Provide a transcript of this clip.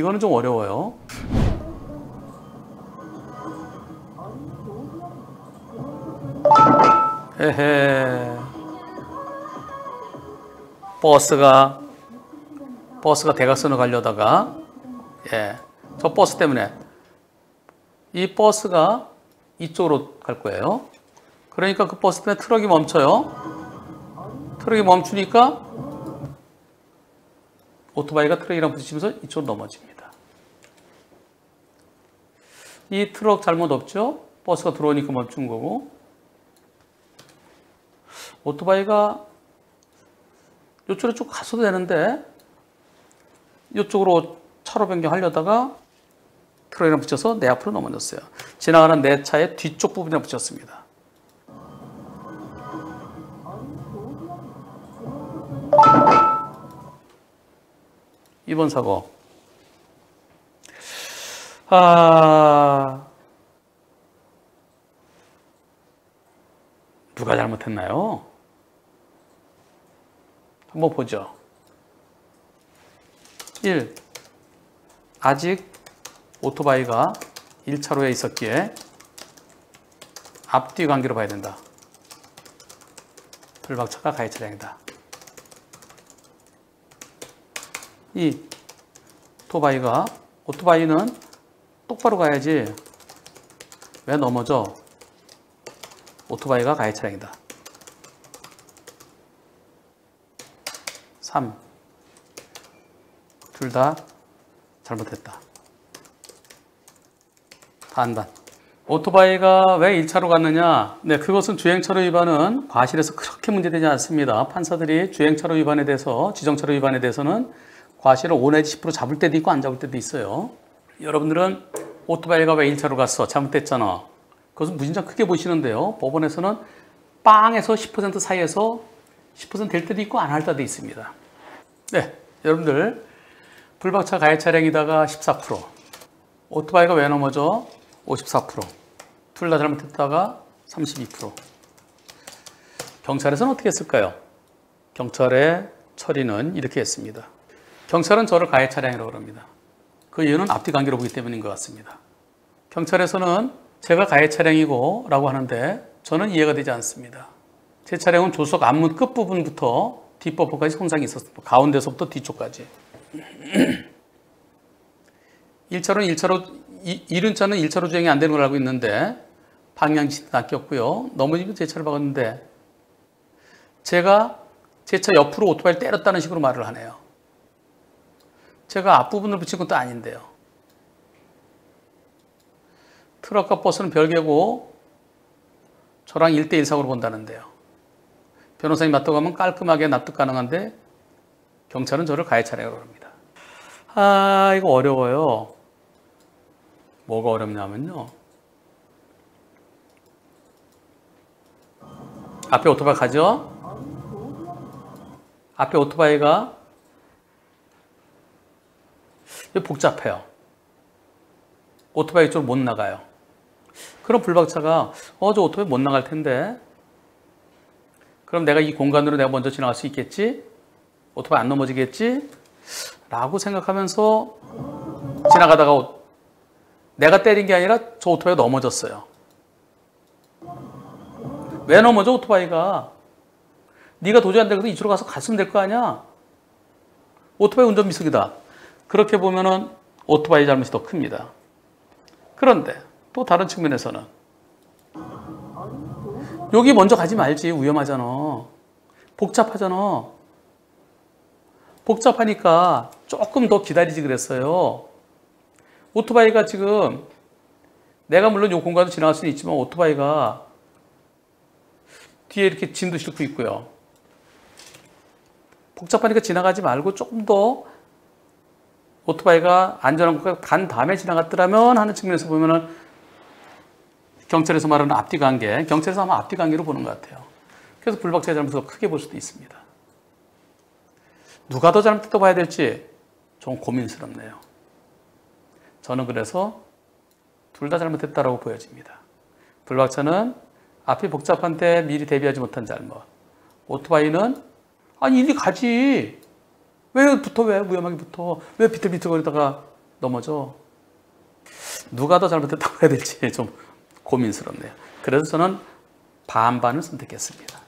이거는 좀 어려워요. 헤헤. 버스가 버스가 대각선을 가려다가 예. 저 버스 때문에 이 버스가 이쪽으로 갈 거예요. 그러니까 그 버스 때문에 트럭이 멈춰요. 트럭이 멈추니까 오토바이가 트럭이랑 부딪히면서 이쪽으로 넘어집니다. 이 트럭 잘못 없죠? 버스가 들어오니까 멈춘 거고 오토바이가 이쪽으로 쭉 가서도 되는데 이쪽으로 차로 변경하려다가 트럭이랑 부딪혀서 내 앞으로 넘어졌어요. 지나가는 내 차의 뒤쪽 부분에 부딪혔습니다. 이번 사고. 아, 누가 잘못했나요? 한번 보죠. 1. 아직 오토바이가 1차로에 있었기에 앞뒤 관계로 봐야 된다. 불박차가 가해 차량이다. 2. 오토바이가 오토바이는 똑바로 가야지 왜 넘어져? 오토바이가 가해 차량이다. 3. 둘 다 잘못했다. 반반. 오토바이가 왜 1차로 갔느냐? 네, 그것은 주행차로 위반은 과실에서 그렇게 문제되지 않습니다. 판사들이 주행차로 위반에 대해서, 지정차로 위반에 대해서는 과실을 5 내지 10% 잡을 때도 있고 안 잡을 때도 있어요. 여러분들은 오토바이가 왜 1차로 갔어? 잘못됐잖아. 그것은 무진장 크게 보시는데요. 법원에서는 빵에서 10% 사이에서 10%될 때도 있고 안 할 때도 있습니다. 네, 여러분들 불박차 가해 차량이다가 14%, 오토바이가 왜 넘어져? 54%, 둘 다 잘못했다가 32%. 경찰에서는 어떻게 했을까요? 경찰의 처리는 이렇게 했습니다. 경찰은 저를 가해 차량이라고 합니다. 그 이유는 앞뒤 관계로 보기 때문인 것 같습니다. 경찰에서는 제가 가해 차량이고 라고 하는데 저는 이해가 되지 않습니다. 제 차량은 조석 앞문 끝부분부터 뒷버퍼까지 손상이 있었습니다. 가운데서부터 뒤쪽까지. 1차로는 1차로, 이른차는 1차로 주행이 안 되는 걸 알고 있는데 방향지도 낚였고요. 넘어지면 제 차를 박았는데 제가 제 차 옆으로 오토바이를 때렸다는 식으로 말을 하네요. 제가 앞부분을 붙인 것도 아닌데요. 트럭과 버스는 별개고 저랑 1대1 사고로 본다는데요. 변호사님 납득하면 깔끔하게 납득 가능한데 경찰은 저를 가해 차량으로 합니다. 아 이거 어려워요. 뭐가 어렵냐면요. 앞에 오토바이 가죠? 앞에 오토바이가 복잡해요. 오토바이 쪽으로 못 나가요. 그럼 불박차가 어 저 오토바이 못 나갈 텐데 그럼 내가 이 공간으로 내가 먼저 지나갈 수 있겠지? 오토바이 안 넘어지겠지? 라고 생각하면서 지나가다가 내가 때린 게 아니라 저 오토바이가 넘어졌어요. 왜 넘어져 오토바이가? 네가 도저히 안 되거든 이쪽으로 가서 갔으면 될 거 아니야? 오토바이 운전 미숙이다. 그렇게 보면은 오토바이 잘못이 더 큽니다. 그런데 또 다른 측면에서는 여기 먼저 가지 말지 위험하잖아. 복잡하잖아. 복잡하니까 조금 더 기다리지 그랬어요. 오토바이가 지금 내가 물론 이 공간을 지나갈 수는 있지만 오토바이가 뒤에 이렇게 짐도 싣고 있고요. 복잡하니까 지나가지 말고 조금 더 오토바이가 안전한 곳까지 간 다음에 지나갔더라면 하는 측면에서 보면은 경찰에서 말하는 앞뒤 관계, 경찰에서 아마 앞뒤 관계로 보는 것 같아요. 그래서 불박차의 잘못을 크게 볼 수도 있습니다. 누가 더 잘못했다고 봐야 될지 좀 고민스럽네요. 저는 그래서 둘 다 잘못했다라고 보여집니다. 불박차는 앞이 복잡한 때 미리 대비하지 못한 잘못. 오토바이는 아니 이리 가지. 왜 붙어 왜? 무혐하게 붙어. 왜 비틀비틀거리다가 넘어져? 누가 더 잘못했다고 해야 될지 좀 고민스럽네요. 그래서 저는 반반을 선택했습니다.